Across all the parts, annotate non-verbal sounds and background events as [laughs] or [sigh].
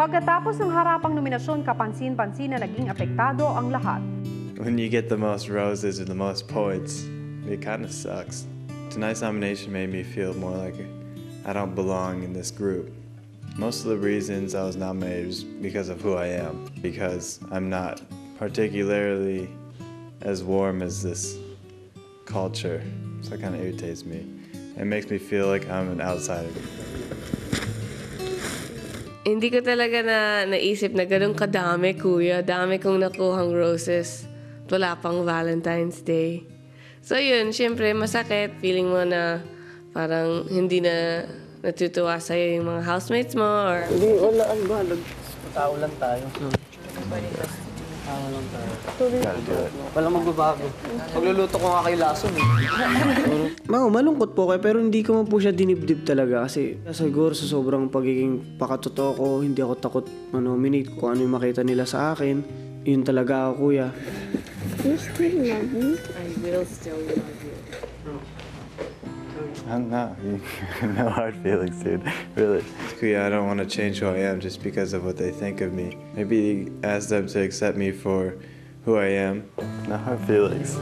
Pagkatapos ng harapang nominasyon, kapansin-pansin na naging apektado ang lahat. When you get the most roses or the most points, it kind of sucks. Tonight's nomination made me feel more like I don't belong in this group. Most of the reasons I was nominated was because of who I am, because I'm not particularly as warm as this culture. So it kind of irritates me. It makes me feel like I'm an outsider. Hindi ko talaga na naisip na ganun kadami, kuya. Dami kong nakuhang roses. Wala pang Valentine's Day. So yun, syempre masakit. Feeling mo na parang hindi na natutuwa sa'yo yung mga housemates mo or Hindi, wala. Ano ba? Nag- Tao lang tayo. Tao lang tayo. Walang magbabago. Pagluluto ko nga kay Lason eh. [laughs] Mao, malungkot po kayo pero hindi ko man po siya dinibdib talaga kasi siguro sa sobrang pagiging pakatotoo ko, hindi ako takot manominate kung ano yung makita nila sa akin. Yun talaga ako, kuya. I will still love you. I'm not. [laughs] no hard feelings, dude. Really. Kuya, I don't want to change who I am just because of what they think of me. Maybe ask them to accept me for who I am. No hard feelings.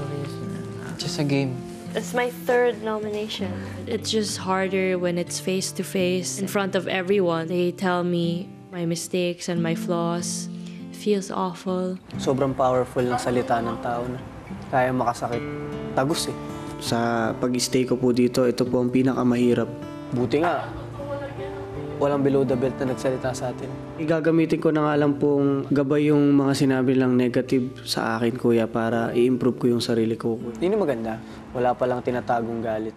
Just a game. It's my third nomination. It's just harder when it's face to face in front of everyone. They tell me my mistakes and my flaws. It feels awful. Sobrang powerful ng salita ng tao na kaya makasakit. Tagus eh. Sa pag-stay ko po dito, ito po ang pinakamahirap. Buti nga. Walang below the belt na nagsalita sa atin. Igagamitin ko na nga lang pong gabay yung mga sinabi lang negative sa akin, kuya, para i-improve ko yung sarili ko. Hindi na maganda. Wala palang tinatagong galit.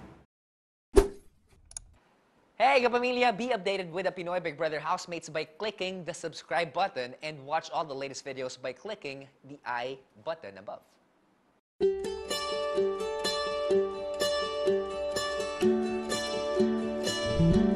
Hey, kapamilya! Be updated with the Pinoy Big Brother housemates by clicking the subscribe button and watch all the latest videos by clicking the I button above. Thank